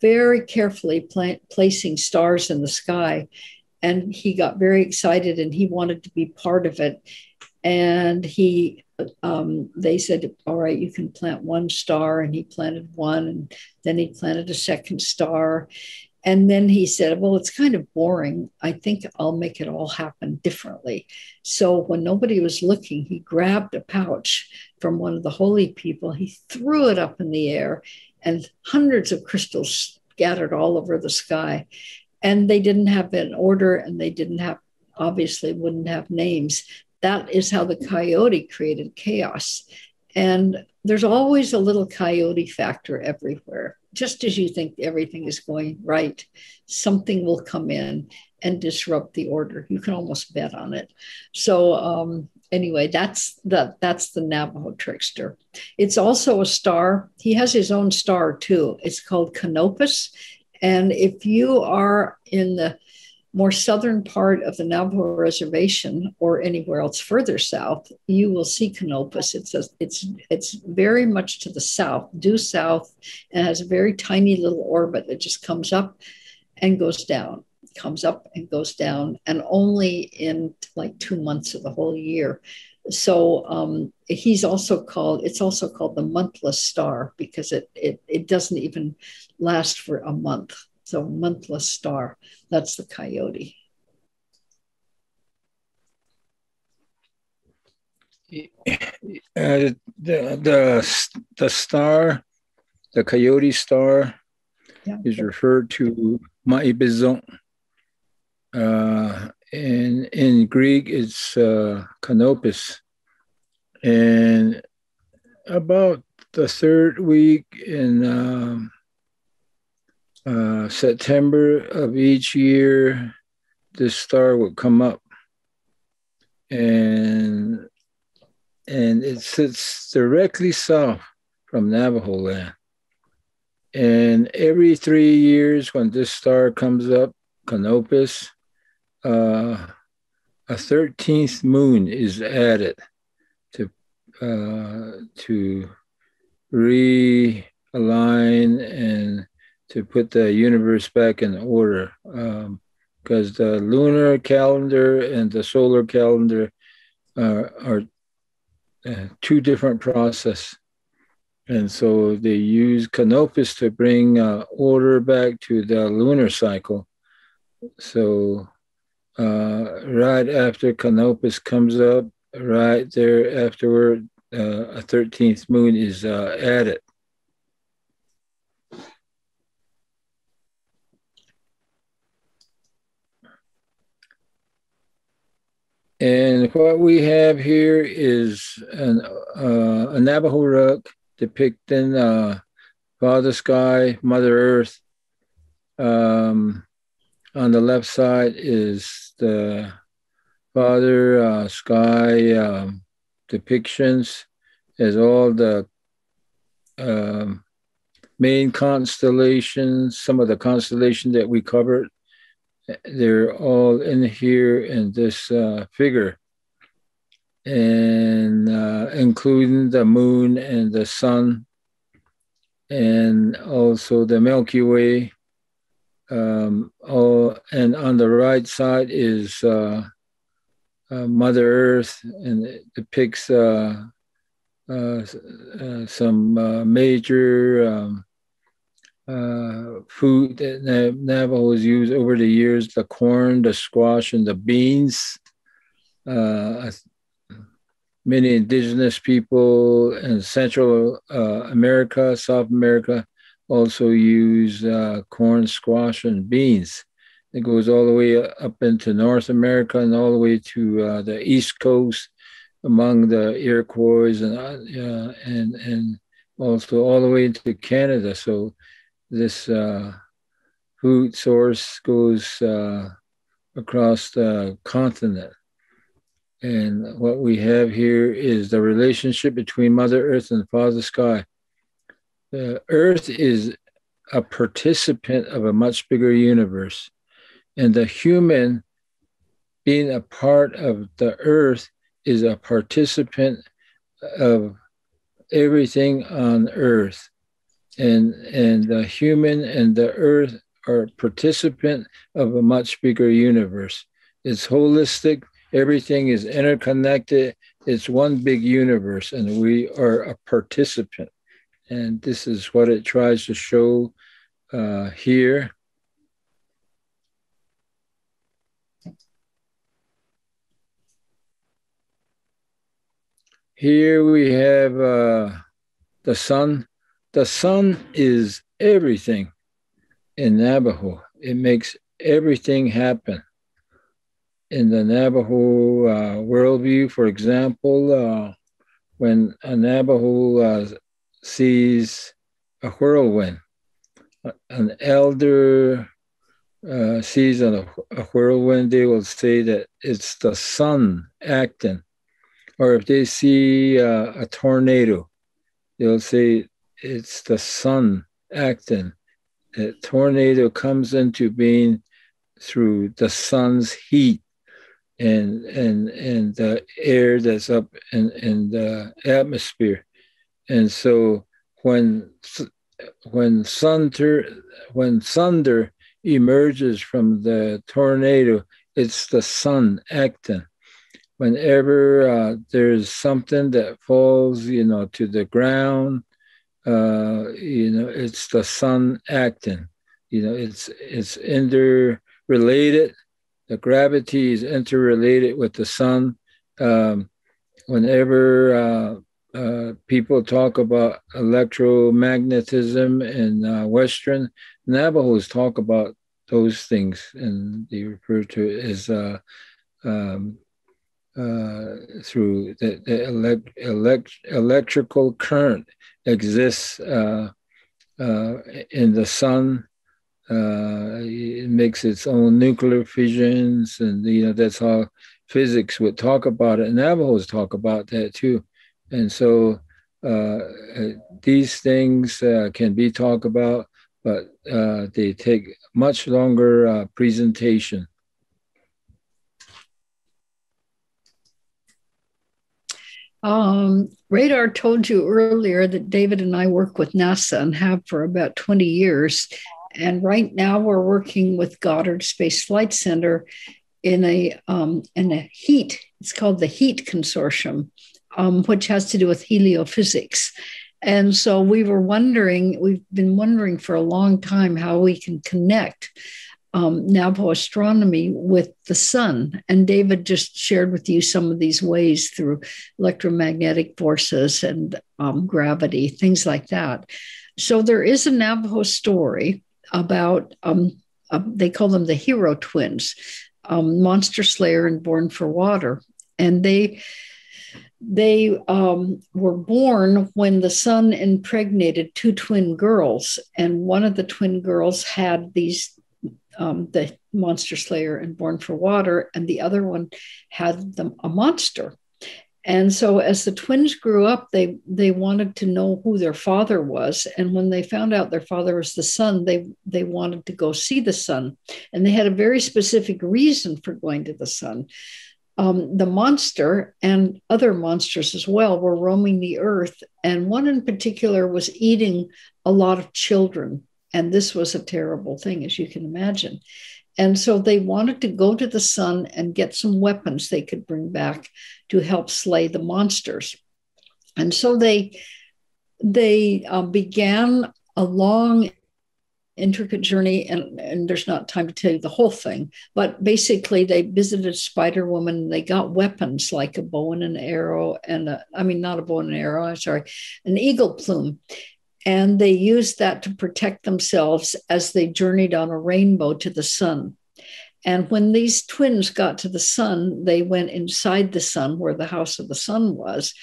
very carefully pla- placing stars in the sky. And he got very excited and he wanted to be part of it. And he um, they said all right you can plant one star. And he planted one and then he planted a second star and then he said, Well, it's kind of boring. I think I'll make it all happen differently. So when nobody was looking, he grabbed a pouch from one of the holy people, he threw it up in the air, and hundreds of crystals scattered all over the sky. And they didn't have an order and they didn't have, obviously, wouldn't have names. That is how the coyote created chaos. And there's always a little coyote factor everywhere just as you think everything is going right, something will come in and disrupt the order. You can almost bet on it. So um, anyway, that's the that's the Navajo trickster. It's also a star. He has his own star too. It's called Canopus. And if you are in the more southern part of the Navajo Reservation or anywhere else further south, you will see Canopus. It's a, it's it's very much to the south, due south, and has a very tiny little orbit that just comes up and goes down, comes up and goes down, and only in like two months of the whole year. So um, he's also called. It's also called the monthless star because it it it doesn't even last for a month. So monthless star, that's the coyote. uh, the, the the star, the coyote star, yeah. is referred to Ma'ibizon. Uh, and in Greek, it's uh, Canopus. And about the third week in um, uh, September of each year, this star would come up. And and it sits directly south from Navajo land. And every three years, when this star comes up, Canopus, uh, a 13th moon is added to, uh, to realign and to put the universe back in order. Because um, the lunar calendar and the solar calendar uh, are uh, two different process. And so they use Canopus to bring uh, order back to the lunar cycle. So uh, right after Canopus comes up, right there afterward, uh, a 13th moon is added. And what we have here is an, uh, a Navajo rug depicting uh, Father Sky, Mother Earth. Um, on the left side is the Father uh, Sky um, depictions as all the um, main constellations, some of the constellations that we covered they're all in here in this uh, figure, and uh, including the moon and the sun, and also the Milky Way. Um, all, and on the right side is uh, uh Mother Earth, and it depicts uh, uh, some major um, uh, food that Navajo has used over the years the corn, the squash, and the beans. Uh, many indigenous people in Central uh, America, South America also use uh, corn, squash, and beans. It goes all the way up into North America and all the way to uh, the East Coast among the Iroquois and, and, and also all the way into Canada. So this uh, food source goes uh, across the continent. And what we have here is the relationship between Mother Earth and Father Sky. The Earth is a participant of a much bigger universe. And the human, being a part of the Earth, is a participant of everything on Earth and and the human and the earth are participant of a much bigger universe. It's holistic. Everything is interconnected. It's one big universe and we are a participant. And this is what it tries to show uh, here. Here we have uh, the sun the sun is everything in Navajo. It makes everything happen. In the Navajo uh, worldview, for example, uh, when a Navajo uh, sees a whirlwind, an elder uh, sees a, a whirlwind, they will say that it's the sun acting. Or if they see uh, a tornado, they'll say it's the sun acting. A tornado comes into being through the sun's heat and and and the air that's up in, in the atmosphere. And so when when thunder when thunder emerges from the tornado, it's the sun acting. Whenever uh, there's something that falls, you know, to the ground uh, you know, it's the sun acting. You know, it's it's interrelated. The gravity is interrelated with the sun. Um, whenever uh, uh, people talk about electromagnetism and uh, Western Navajos talk about those things, and they refer to it as uh, um, uh, through the, the elect, elect, electrical current exists uh, uh, in the sun. it makes its own nuclear fissions, and you know that's how physics would talk about it. Navajos talk about that too. And so uh, uh, these things uh, can be talked about, but uh, they take much longer uh, presentation. Um, Rader told you earlier that David and I work with NASA and have for about 20 years. And right now we're working with Goddard Space Flight Center in a um, in a heat. It's called the HEAT Consortium, um, which has to do with heliophysics. And so we were wondering, we've been wondering for a long time how we can connect um, Navajo astronomy with the sun. And David just shared with you some of these ways through electromagnetic forces and um, gravity, things like that. So there is a Navajo story about, um, uh, they call them the hero twins, um, Monster Slayer and Born for Water. And they, they um, were born when the sun impregnated two twin girls, and one of the twin girls had these um, the monster slayer and born for water, and the other one had a monster. And so, as the twins grew up, they they wanted to know who their father was, and when they found out their father was the sun, they they wanted to go see the sun, and they had a very specific reason for going to the sun um, the monster and other monsters as well were roaming the earth. And one in particular was eating a lot of children. And this was a terrible thing, as you can imagine. And so they wanted to go to the sun and get some weapons they could bring back to help slay the monsters. And so they they uh, began a long intricate journey and, and there's not time to tell you the whole thing but basically they visited spider woman they got weapons like a bow and an arrow and a, I mean not a bow and an arrow i'm sorry an eagle plume and they used that to protect themselves as they journeyed on a rainbow to the sun and when these twins got to the sun they went inside the sun where the house of the sun was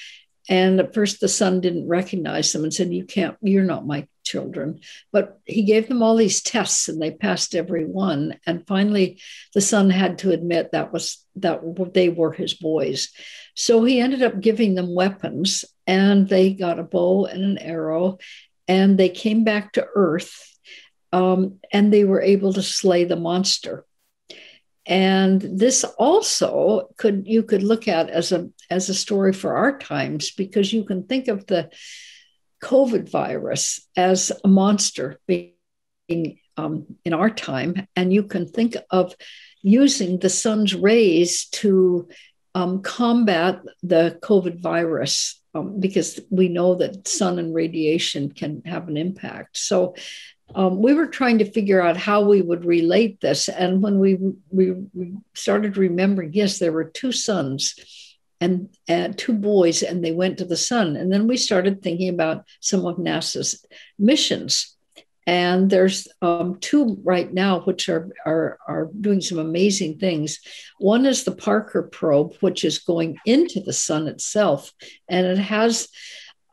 and at first the sun didn't recognize them and said you can't you're not my children. But he gave them all these tests and they passed every one. And finally, the sun had to admit that was that they were his boys. So he ended up giving them weapons and they got a bow and an arrow and they came back to Earth um, and they were able to slay the monster. And this also could you could look at as a as a story for our times because you can think of the COVID virus as a monster being um, in our time. And you can think of using the sun's rays to um, combat the COVID virus um, because we know that sun and radiation can have an impact. So um, we were trying to figure out how we would relate this. And when we, we, we started remembering, yes, there were two sons and uh, two boys, and they went to the sun. And then we started thinking about some of NASA's missions. And there's um, two right now which are, are, are doing some amazing things. One is the Parker probe, which is going into the sun itself, and it has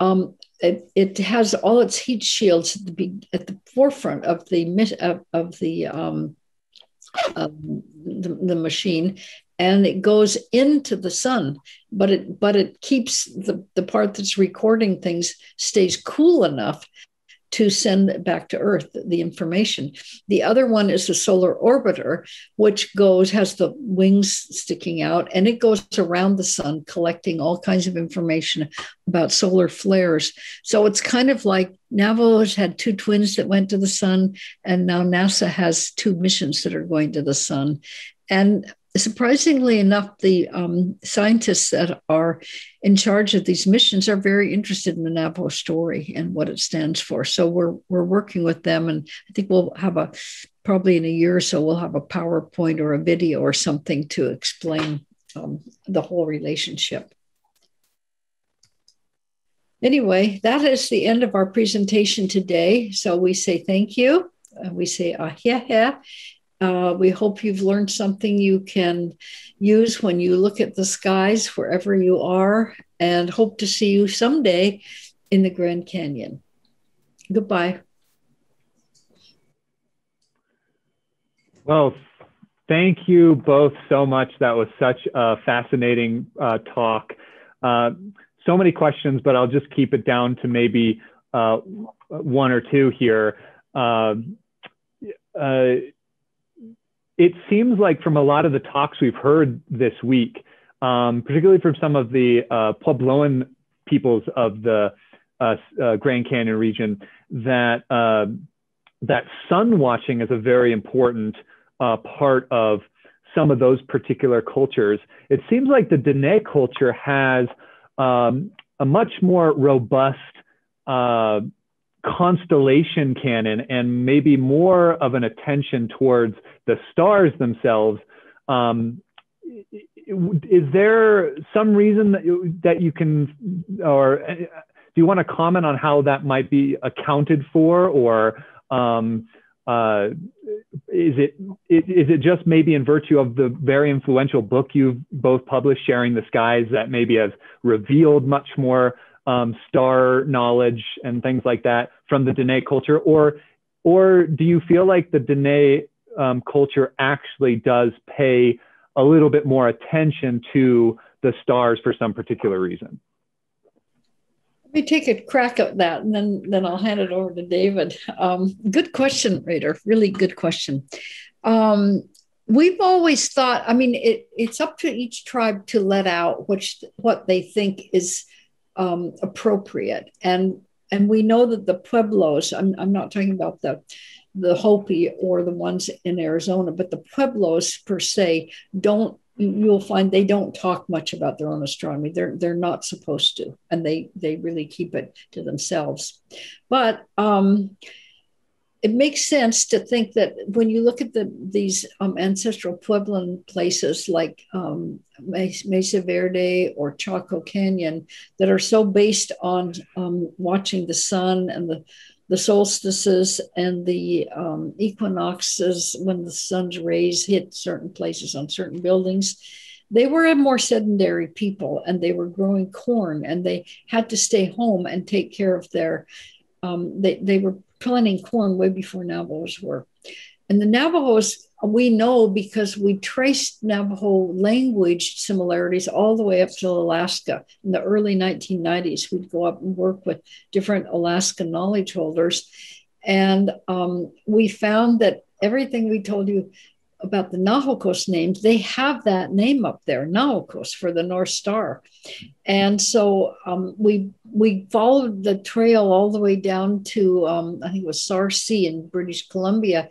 um, it, it, has all its heat shields at the, at the forefront of the of, of the, um, the, the machine and it goes into the sun but it but it keeps the, the part that's recording things stays cool enough to send back to earth the information the other one is the solar orbiter which goes has the wings sticking out and it goes around the sun collecting all kinds of information about solar flares so it's kind of like Navajo has had two twins that went to the sun, and now NASA has two missions that are going to the sun. And surprisingly enough, the um, scientists that are in charge of these missions are very interested in the Navajo story and what it stands for. So we're we're working with them, and I think we'll have a probably in a year or so we'll have a PowerPoint or a video or something to explain um, the whole relationship. anyway, that is the end of our presentation today. So we say thank you. Uh, we say ah yeah. Uh, we hope you've learned something you can use when you look at the skies wherever you are, and hope to see you someday in the Grand Canyon. Goodbye. Well, thank you both so much. That was such a fascinating uh, talk. Uh, so many questions, but I'll just keep it down to maybe uh, one or two here. Uh, uh, it seems like from a lot of the talks we've heard this week, um, particularly from some of the uh, Puebloan peoples of the uh, uh, Grand Canyon region, that uh, that sun watching is a very important part of some of those particular cultures. It seems like the Diné culture has um, a much more robust uh, constellation canon and maybe more of an attention towards the stars themselves. Um, is there some reason that you, that you can, or uh, do you want to comment on how that might be accounted for, or um, uh, is it is it just maybe in virtue of the very influential book you've both published, Sharing the Skies, that maybe has revealed much more um, star knowledge and things like that from the Diné culture, or or do you feel like the Diné um, culture actually does pay a little bit more attention to the stars for some particular reason? Let me take a crack at that, and then then I'll hand it over to David. Um, good question, Rader. Really good question. Um, we've always thought. I mean, it, it's up to each tribe to let out which what they think is um, appropriate, and and we know that the pueblos. I'm I'm not talking about the the Hopi or the ones in Arizona, but the pueblos per se don't you'll find they don't talk much about their own astronomy. They're they're not supposed to, and they they really keep it to themselves. But um, it makes sense to think that when you look at the these um, ancestral Puebloan places like um, Mesa Verde or Chaco Canyon that are so based on um, watching the sun and the the solstices and the um, equinoxes when the sun's rays hit certain places on certain buildings they were a more sedentary people and they were growing corn and they had to stay home and take care of their um, they, they were planting corn way before navajos were and the navajos we know because we traced Navajo language similarities all the way up to Alaska. In the early 1990s, we'd go up and work with different Alaska knowledge holders. And um, we found that everything we told you about the Nahokos names, they have that name up there, Nahokos for the North Star. And so um, we we followed the trail all the way down to um, I think it was Sarcee in British Columbia,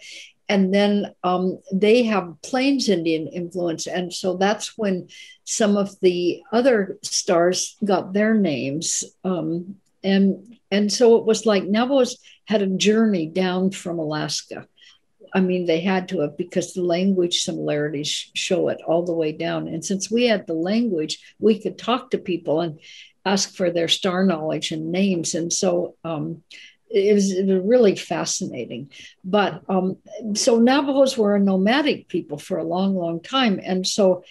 and then um, they have Plains Indian influence. And so that's when some of the other stars got their names. Um, and, and so it was like Navajos had a journey down from Alaska. I mean, they had to have because the language similarities show it all the way down. And since we had the language, we could talk to people and ask for their star knowledge and names. And so um, it was, it was really fascinating. But um, so Navajos were a nomadic people for a long, long time. And so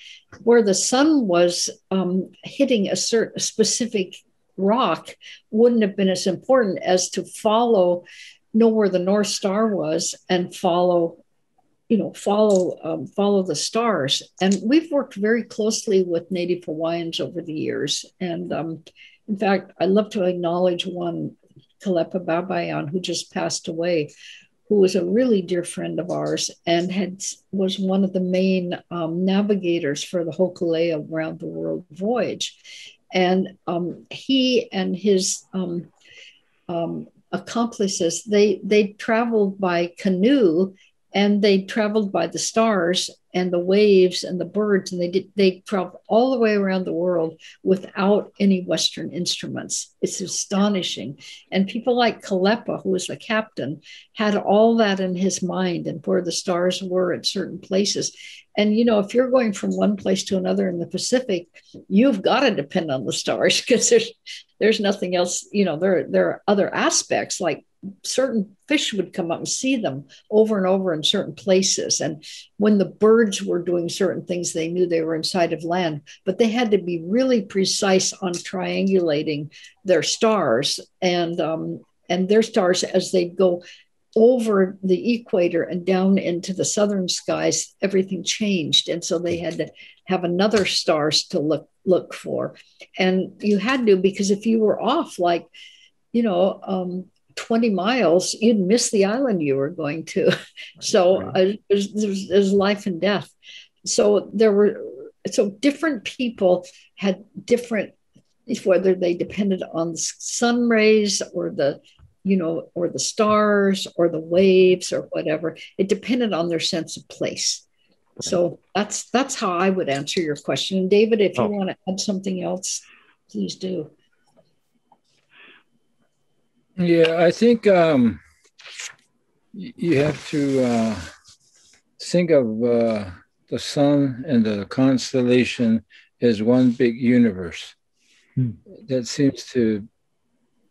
where the sun was um, hitting a certain specific rock wouldn't have been as important as to follow, know where the North Star was and follow you know follow um, follow the stars and we've worked very closely with native hawaiians over the years and um, in fact i love to acknowledge one Kalepa Baybayan, who just passed away, who was a really dear friend of ours and had was one of the main um, navigators for the Hokulea Around the World voyage. And um, he and his um, um, accomplices, they they traveled by canoe and they traveled by the stars and the waves and the birds, and they did they traveled all the way around the world without any Western instruments. It's astonishing. And people like Kalepa, who was the captain, had all that in his mind and where the stars were at certain places. And you know, if you're going from one place to another in the Pacific, you've got to depend on the stars because there's there's nothing else. You know, there there are other aspects like certain fish would come up and see them over and over in certain places. And when the birds were doing certain things, they knew they were inside of land, but they had to be really precise on triangulating their stars and um, and their stars as they go over the equator and down into the southern skies. Everything changed, and so they had to have another stars to look look for, and you had to because if you were off, like you know. Um, 20 miles, you'd miss the island you were going to. So uh, there's, there's, there's life and death. So there were, so different people had different, whether they depended on the sun rays or the, you know, or the stars or the waves or whatever. It depended on their sense of place. So that's that's how I would answer your question. And David, if you oh. want to add something else, please do. Yeah, I think um, you have to uh, think of uh, the sun and the constellation as one big universe. Hmm. That seems to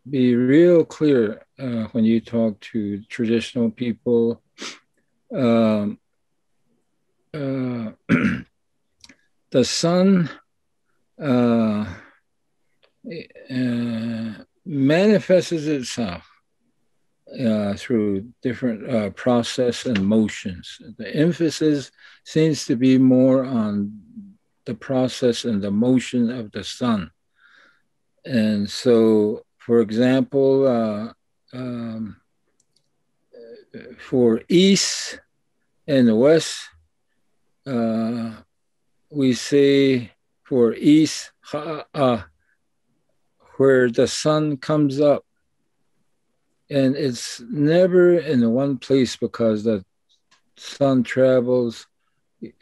be real clear uh, when you talk to traditional people. Um, uh, the sun uh, uh, manifests itself uh, through different uh, process and motions. The emphasis seems to be more on the process and the motion of the sun. And so, for example, uh, um, for east and west, uh, we say for east, ha, where the sun comes up. And it's never in one place because the sun travels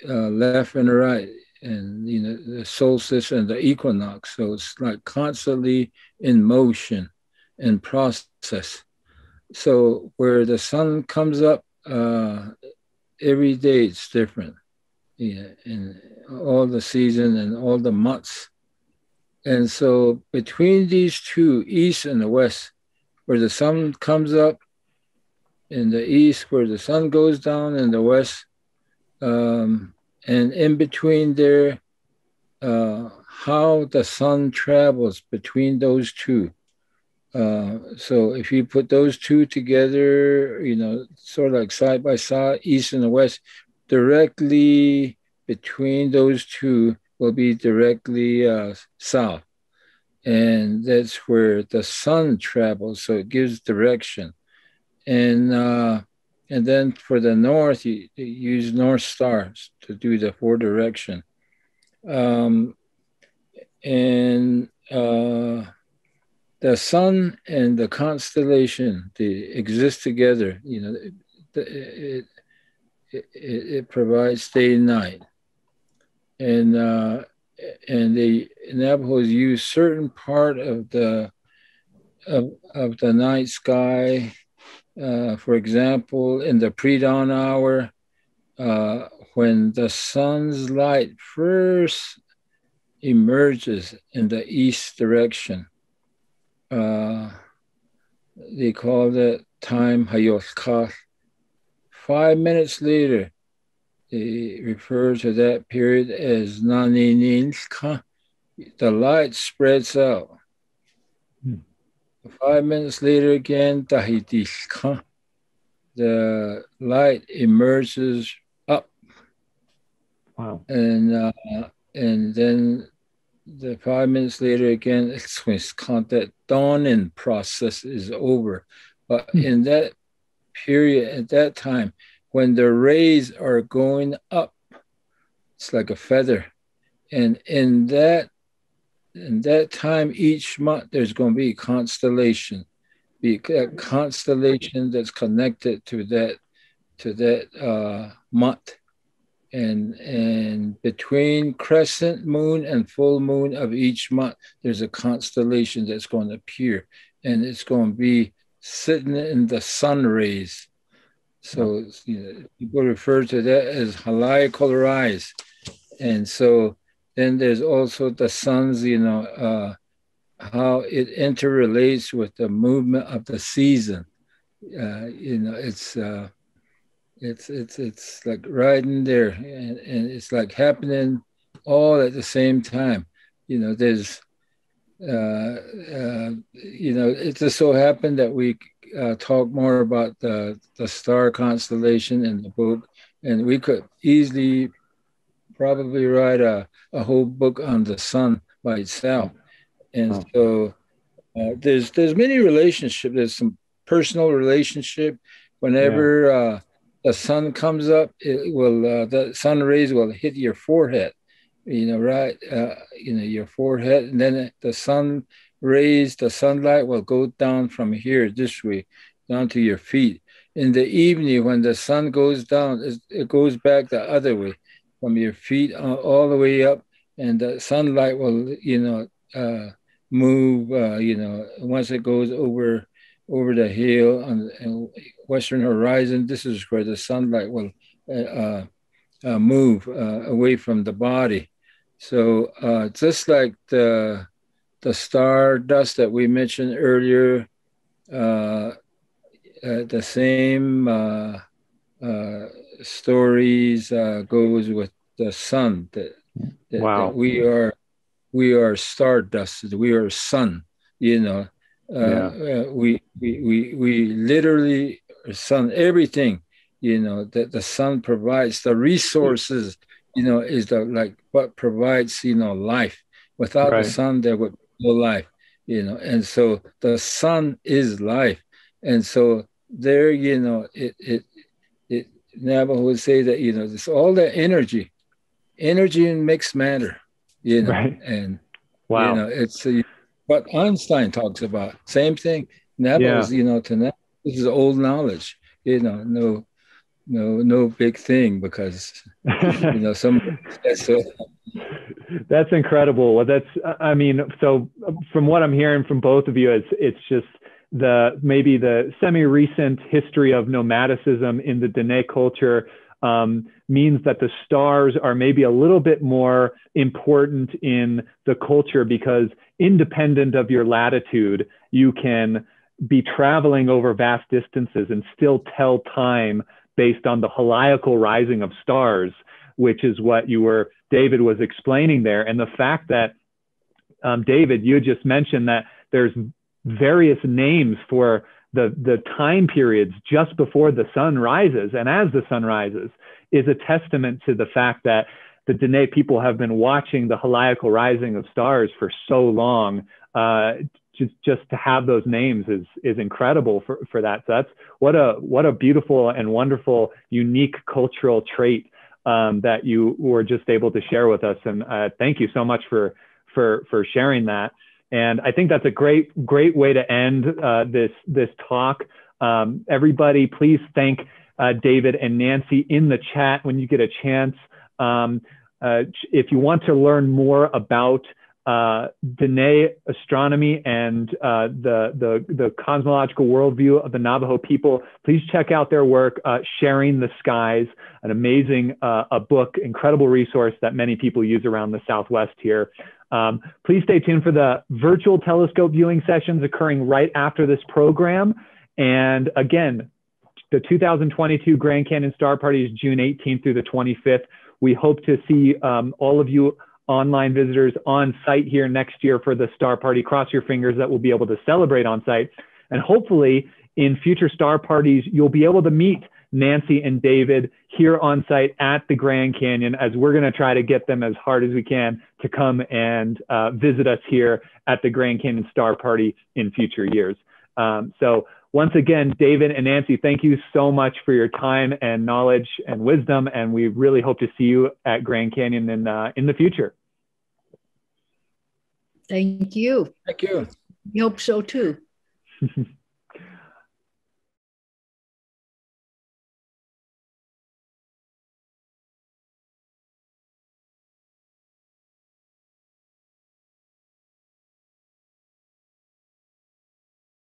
uh, left and right and you know the solstice and the equinox. So it's like constantly in motion and process. So where the sun comes up uh, every day it's different. Yeah in all the season and all the months and so between these two, east and the west, where the sun comes up in the east, where the sun goes down in the west, um, and in between there, uh, how the sun travels between those two. Uh, so if you put those two together, you know, sort of like side by side, east and the west, directly between those two will be directly uh, south. And that's where the sun travels, so it gives direction. And uh, and then for the north, you, you, use north stars to do the four direction. Um, and uh, the sun and the constellation they exist together. You know, it, it, it, it provides day and night and uh, and the Navajos use certain part of the of, of the night sky. Uh, for example, in the pre-dawn hour, uh, when the sun's light first emerges in the east direction, uh, they call that time hayot Five minutes later, they refer to that period as Nanininska. The light spreads out. Hmm. Five minutes later again, Tahitiska. The light emerges up. Wow. And uh, and then the five minutes later again, it's when that dawning process is over. But hmm. in that period, at that time, when the rays are going up, it's like a feather. And in that in that time each month there's going to be a constellation be a constellation that's connected to that to that uh, month. And and between crescent moon and full moon of each month there's a constellation that's going to appear. And it's going to be sitting in the sun rays so you know, people refer to that as halai colorized and so then there's also the sun's you know uh, how it interrelates with the movement of the season uh, you know it's uh, it's it's it's like right in there, and, and it's like happening all at the same time. You know, there's, uh, uh, you know, it just so happened that we uh, talk more about the the star constellation in the book, and we could easily probably write a, a whole book on the sun by itself. And oh. so uh, there's there's many relationships. There's some personal relationship. Whenever yeah. uh, the sun comes up, it will uh, the sun rays will hit your forehead, you know, right, uh, you know, your forehead, and then the sun rays, the sunlight will go down from here this way, down to your feet. In the evening, when the sun goes down, it goes back the other way, from your feet all the way up, and the sunlight will, you know, uh, move, uh, you know, once it goes over over the hill on the western horizon. This is where the sunlight will uh, uh, uh move uh, away from the body. So uh, just like the the star dust that we mentioned earlier, uh, uh, the same uh, stories goes with the sun. That, that, wow. that we are we are stardust. We are sun. You know, uh, yeah. uh, we, we we we literally sun everything you know that the sun provides the resources you know is the like what provides you know life without right. the sun there would life you know and so the sun is life and so there you know it it it Navajo would say that you know this all that energy energy and mixed matter you know right. and wow you know it's a, what Einstein talks about. Same thing. That yeah. you know, to now, this is old knowledge. You know, no, no, no big thing because you know some. So. That's incredible. Well, that's I mean, so from what I'm hearing from both of you, it's it's just the maybe the semi-recent history of nomadicism in the Diné culture um, means that the stars are maybe a little bit more important in the culture because independent of your latitude, you can be traveling over vast distances and still tell time based on the heliacal rising of stars, which is what you were, David was explaining there. And the fact that, um, David, you just mentioned that there's various names for the, the time periods just before the sun rises and as the sun rises is a testament to the fact that the Diné people have been watching the heliacal rising of stars for so long. Uh, just just to have those names is is incredible for, for that. So that's what a what a beautiful and wonderful, unique cultural trait um, that you were just able to share with us. And uh, thank you so much for for for sharing that. And I think that's a great, great way to end uh, this, this talk. Um, everybody, please thank uh, David and Nancy in the chat when you get a chance. Um, uh, if you want to learn more about uh, Diné astronomy and uh, the, the, the cosmological worldview of the Navajo people, please check out their work, uh, Sharing the Skies, an amazing uh, a book, incredible resource that many people use around the Southwest here. Um, please stay tuned for the virtual telescope viewing sessions occurring right after this program. And again, the 2022 Grand Canyon Star Party is June 18th through the 25th. We hope to see um, all of you online visitors on site here next year for the Star Party. Cross your fingers that we'll be able to celebrate on site. And hopefully, in future Star Parties, you'll be able to meet Nancy and David here on site at the Grand Canyon as we're going to try to get them as hard as we can to come and uh, visit us here at the Grand Canyon Star Party in future years. Um, so once again, David and Nancy, thank you so much for your time and knowledge and wisdom, and we really hope to see you at Grand Canyon in uh, in the future. Thank you. Thank you. We hope so too.